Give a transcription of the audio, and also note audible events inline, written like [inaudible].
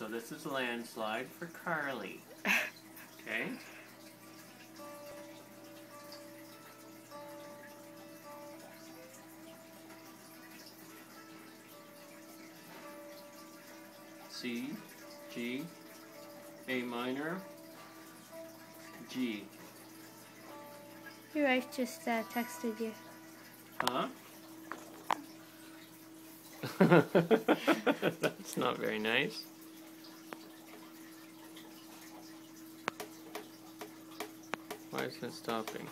So this is a landslide for Carly. Okay? C, G, A minor, G. Your wife just uh, texted you. Huh? [laughs] That's not very nice. Why is it stopping?